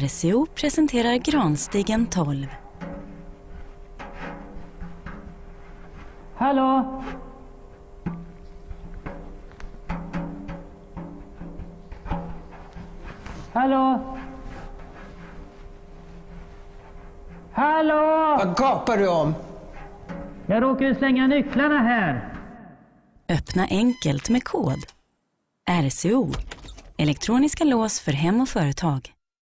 RCO presenterar Granstigen 12. Hallå? Hallå? Hallå? Vad gapar du om? Jag råkade slänga nycklarna här. Öppna enkelt med kod. RCO. Elektroniska lås för hem och företag.